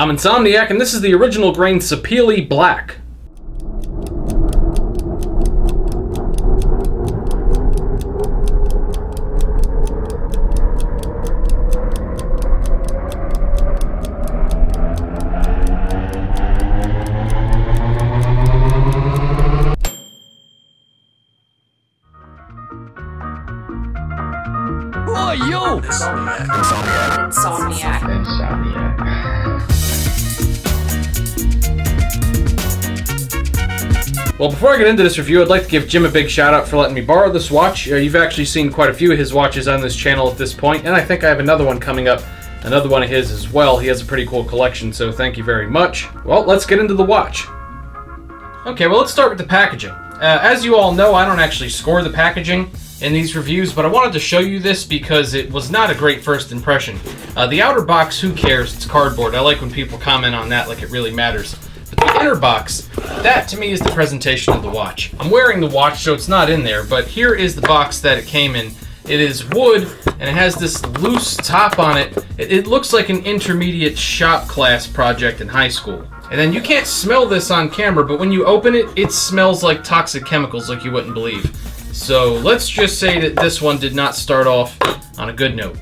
I'm Insomniac, and this is the original grain Sapele Black. Oh, yo! Insomniac. Insomniac. Insomniac. Insomniac. Well, before I get into this review, I'd like to give Jim a big shout out for letting me borrow this watch. Uh, you've actually seen quite a few of his watches on this channel at this point, and I think I have another one coming up, another one of his as well. He has a pretty cool collection, so thank you very much. Well, let's get into the watch. Okay, well, let's start with the packaging. Uh, as you all know, I don't actually score the packaging in these reviews, but I wanted to show you this because it was not a great first impression. Uh, the outer box, who cares? It's cardboard. I like when people comment on that like it really matters. But the inner box, that to me is the presentation of the watch. I'm wearing the watch, so it's not in there, but here is the box that it came in. It is wood, and it has this loose top on it. It, it looks like an intermediate shop class project in high school. And then you can't smell this on camera, but when you open it, it smells like toxic chemicals like you wouldn't believe. So let's just say that this one did not start off on a good note.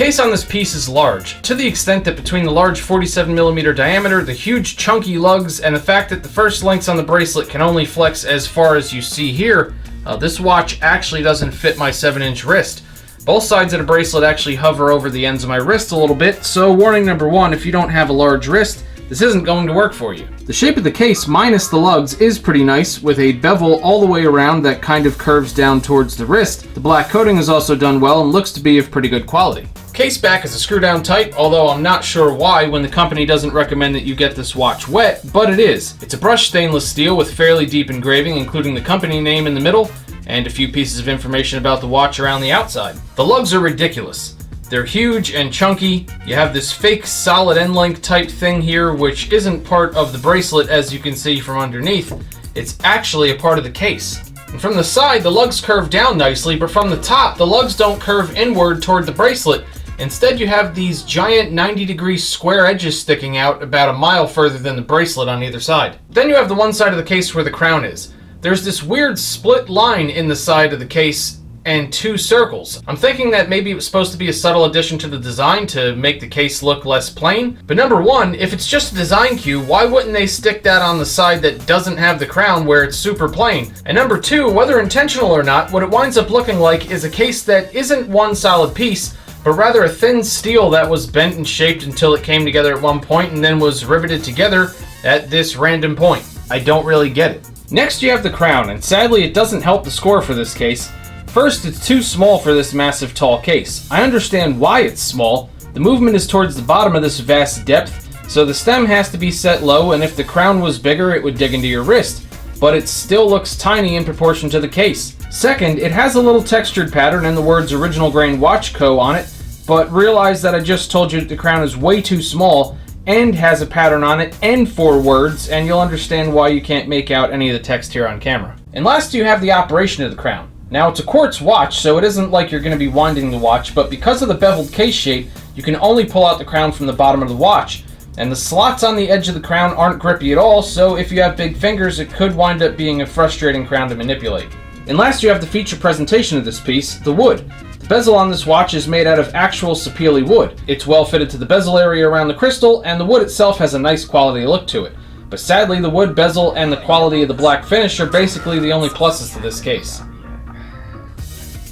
The case on this piece is large, to the extent that between the large 47mm diameter, the huge chunky lugs, and the fact that the first links on the bracelet can only flex as far as you see here, uh, this watch actually doesn't fit my 7-inch wrist. Both sides of the bracelet actually hover over the ends of my wrist a little bit, so warning number one, if you don't have a large wrist, this isn't going to work for you. The shape of the case, minus the lugs, is pretty nice, with a bevel all the way around that kind of curves down towards the wrist. The black coating is also done well and looks to be of pretty good quality. Case back is a screw down type, although I'm not sure why when the company doesn't recommend that you get this watch wet, but it is. It's a brushed stainless steel with fairly deep engraving, including the company name in the middle, and a few pieces of information about the watch around the outside. The lugs are ridiculous. They're huge and chunky. You have this fake solid end link type thing here, which isn't part of the bracelet as you can see from underneath. It's actually a part of the case. And from the side, the lugs curve down nicely, but from the top, the lugs don't curve inward toward the bracelet. Instead, you have these giant 90 degree square edges sticking out about a mile further than the bracelet on either side. Then you have the one side of the case where the crown is. There's this weird split line in the side of the case and two circles. I'm thinking that maybe it was supposed to be a subtle addition to the design to make the case look less plain. But number one, if it's just a design cue, why wouldn't they stick that on the side that doesn't have the crown where it's super plain? And number two, whether intentional or not, what it winds up looking like is a case that isn't one solid piece, but rather a thin steel that was bent and shaped until it came together at one point and then was riveted together at this random point. I don't really get it. Next you have the crown, and sadly it doesn't help the score for this case. First, it's too small for this massive tall case. I understand why it's small. The movement is towards the bottom of this vast depth, so the stem has to be set low, and if the crown was bigger, it would dig into your wrist. But it still looks tiny in proportion to the case. Second, it has a little textured pattern and the words Original Grain Watch Co. on it, but realize that I just told you that the crown is way too small and has a pattern on it and four words, and you'll understand why you can't make out any of the text here on camera. And last, you have the operation of the crown. Now it's a quartz watch, so it isn't like you're going to be winding the watch, but because of the beveled case shape, you can only pull out the crown from the bottom of the watch. And the slots on the edge of the crown aren't grippy at all, so if you have big fingers, it could wind up being a frustrating crown to manipulate. And last, you have the feature presentation of this piece, the wood. The bezel on this watch is made out of actual Sapele wood. It's well fitted to the bezel area around the crystal, and the wood itself has a nice quality look to it. But sadly, the wood bezel and the quality of the black finish are basically the only pluses to this case.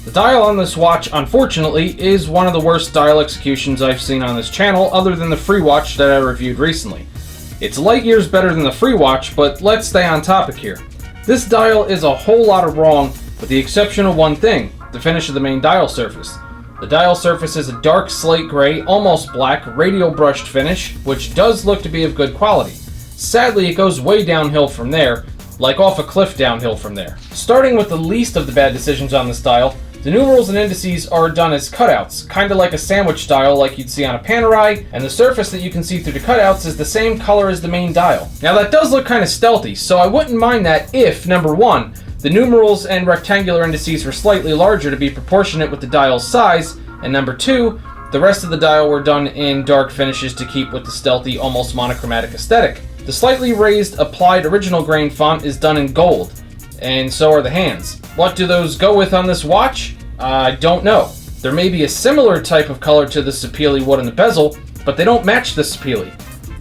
The dial on this watch, unfortunately, is one of the worst dial executions I've seen on this channel, other than the free watch that I reviewed recently. It's light years better than the free watch, but let's stay on topic here. This dial is a whole lot of wrong, with the exception of one thing, the finish of the main dial surface. The dial surface is a dark slate gray, almost black, radial brushed finish, which does look to be of good quality. Sadly, it goes way downhill from there, like off a cliff downhill from there. Starting with the least of the bad decisions on this dial, the numerals and indices are done as cutouts, kinda like a sandwich dial like you'd see on a Panerai, and the surface that you can see through the cutouts is the same color as the main dial. Now that does look kinda stealthy, so I wouldn't mind that if, number one, the numerals and rectangular indices were slightly larger to be proportionate with the dial's size, and number two, The rest of the dial were done in dark finishes to keep with the stealthy, almost monochromatic aesthetic. The slightly raised applied original grain font is done in gold, and so are the hands. What do those go with on this watch? I don't know. There may be a similar type of color to the Sapele wood in the bezel, but they don't match the Sapele.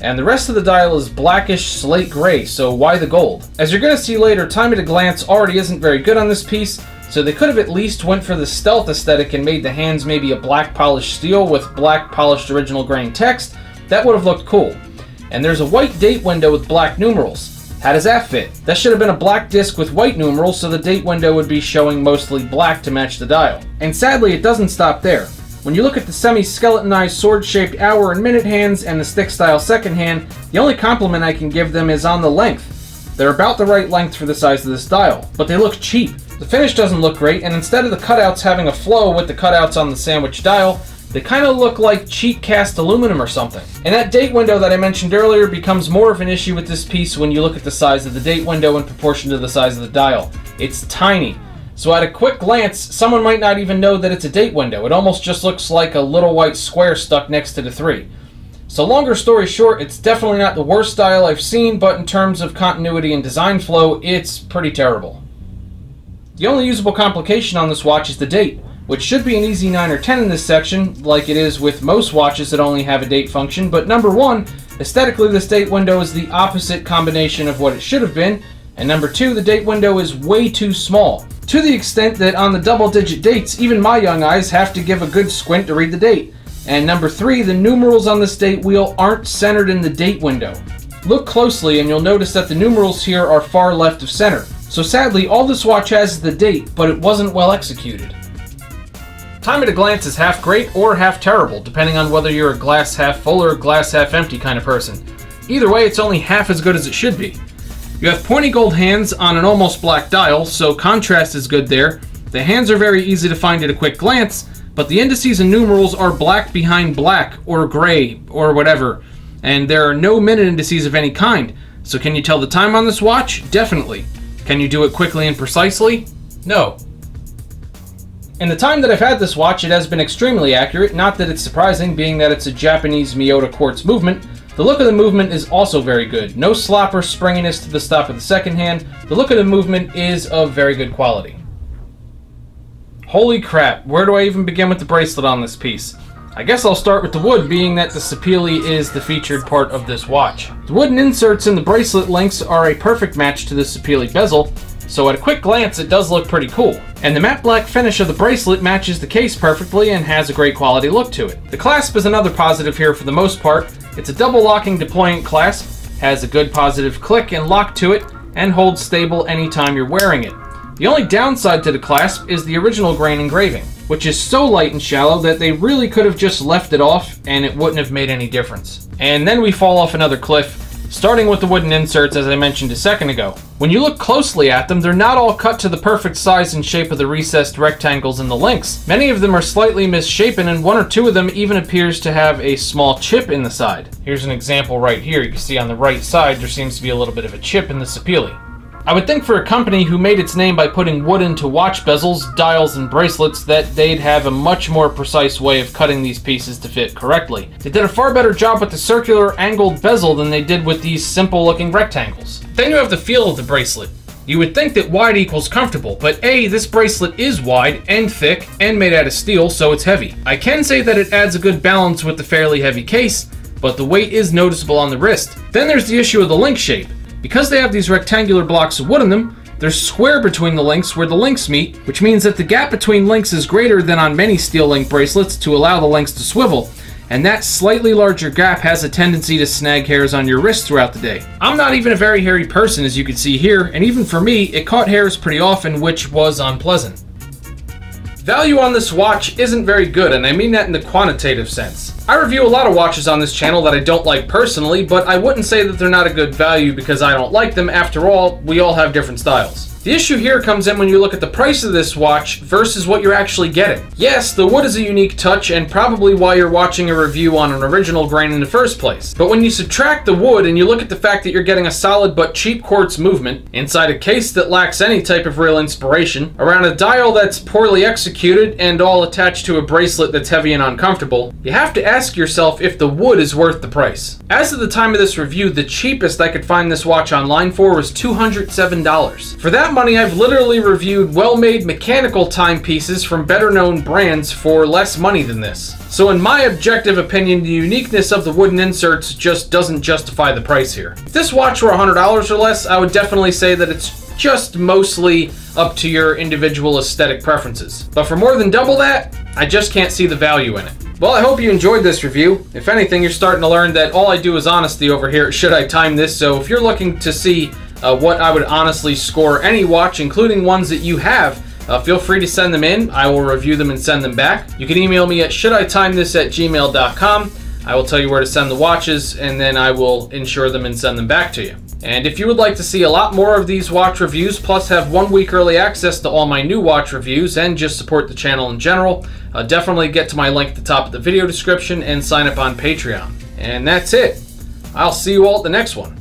And the rest of the dial is blackish slate gray, so why the gold? As you're going to see later, time at a glance already isn't very good on this piece, so they could have at least went for the stealth aesthetic and made the hands maybe a black polished steel with black polished original grain text. That would have looked cool. And there's a white date window with black numerals. How does that fit? That should have been a black disc with white numerals so the date window would be showing mostly black to match the dial. And sadly, it doesn't stop there. When you look at the semi-skeletonized sword-shaped hour and minute hands and the stick-style second hand, the only compliment I can give them is on the length. They're about the right length for the size of this dial, but they look cheap. The finish doesn't look great, and instead of the cutouts having a flow with the cutouts on the sandwich dial, they kind of look like cheap cast aluminum or something. And that date window that I mentioned earlier becomes more of an issue with this piece when you look at the size of the date window in proportion to the size of the dial. It's tiny. So at a quick glance, someone might not even know that it's a date window. It almost just looks like a little white square stuck next to the 3. So longer story short, it's definitely not the worst dial I've seen, but in terms of continuity and design flow, it's pretty terrible. The only usable complication on this watch is the date, which should be an easy 9 or 10 in this section, like it is with most watches that only have a date function, but number 1, aesthetically this date window is the opposite combination of what it should have been, and number 2, the date window is way too small, to the extent that on the double digit dates, even my young eyes have to give a good squint to read the date. And number 3, the numerals on this date wheel aren't centered in the date window. Look closely and you'll notice that the numerals here are far left of center. So sadly, all this watch has is the date, but it wasn't well executed. Time at a glance is half great or half terrible, depending on whether you're a glass half full or glass half empty kind of person. Either way, it's only half as good as it should be. You have pointy gold hands on an almost black dial, so contrast is good there. The hands are very easy to find at a quick glance, but the indices and numerals are black behind black, or gray, or whatever, and there are no minute indices of any kind. So can you tell the time on this watch? Definitely. Can you do it quickly and precisely? No. In the time that I've had this watch, it has been extremely accurate, not that it's surprising, being that it's a Japanese Miyota quartz movement. The look of the movement is also very good. No slop or springiness to the stop of the second hand. The look of the movement is of very good quality. Holy crap, where do I even begin with the bracelet on this piece? I guess I'll start with the wood, being that the Sapele is the featured part of this watch. The wooden inserts in the bracelet links are a perfect match to the Sapele bezel, so at a quick glance it does look pretty cool. And the matte black finish of the bracelet matches the case perfectly and has a great quality look to it. The clasp is another positive here for the most part. It's a double locking deployant clasp, has a good positive click and lock to it, and holds stable anytime you're wearing it. The only downside to the clasp is the original grain engraving, which is so light and shallow that they really could have just left it off and it wouldn't have made any difference. And then we fall off another cliff, starting with the wooden inserts as I mentioned a second ago. When you look closely at them, they're not all cut to the perfect size and shape of the recessed rectangles in the links. Many of them are slightly misshapen and one or two of them even appears to have a small chip in the side. Here's an example right here. You can see on the right side there seems to be a little bit of a chip in the Sapele. I would think for a company who made its name by putting wood into watch bezels, dials, and bracelets that they'd have a much more precise way of cutting these pieces to fit correctly. They did a far better job with the circular angled bezel than they did with these simple looking rectangles. Then you have the feel of the bracelet. You would think that wide equals comfortable, but A, this bracelet is wide and thick and made out of steel, so it's heavy. I can say that it adds a good balance with the fairly heavy case, but the weight is noticeable on the wrist. Then there's the issue of the link shape. Because they have these rectangular blocks of wood in them, they're square between the links where the links meet, which means that the gap between links is greater than on many steel link bracelets to allow the links to swivel, and that slightly larger gap has a tendency to snag hairs on your wrist throughout the day. I'm not even a very hairy person as you can see here, and even for me, it caught hairs pretty often, which was unpleasant. Value on this watch isn't very good, and I mean that in the quantitative sense. I review a lot of watches on this channel that I don't like personally, but I wouldn't say that they're not a good value because I don't like them. After all, we all have different styles. The issue here comes in when you look at the price of this watch versus what you're actually getting. Yes, the wood is a unique touch and probably why you're watching a review on an original grain in the first place. But when you subtract the wood and you look at the fact that you're getting a solid but cheap quartz movement, inside a case that lacks any type of real inspiration, around a dial that's poorly executed and all attached to a bracelet that's heavy and uncomfortable, you have to ask yourself if the wood is worth the price. As of the time of this review, the cheapest I could find this watch online for was $207. For that money, I've literally reviewed well-made mechanical timepieces from better-known brands for less money than this. So in my objective opinion, the uniqueness of the wooden inserts just doesn't justify the price here. If this watch were $100 or less, I would definitely say that it's just mostly up to your individual aesthetic preferences. But for more than double that, I just can't see the value in it. Well, I hope you enjoyed this review. If anything, you're starting to learn that all I do is honesty over here Should I Time This, so if you're looking to see uh, what I would honestly score any watch, including ones that you have, uh, feel free to send them in. I will review them and send them back. You can email me at shouldItimethis at gmail.com. I will tell you where to send the watches, and then I will insure them and send them back to you. And if you would like to see a lot more of these watch reviews, plus have one week early access to all my new watch reviews, and just support the channel in general, uh, definitely get to my link at the top of the video description and sign up on Patreon. And that's it. I'll see you all at the next one.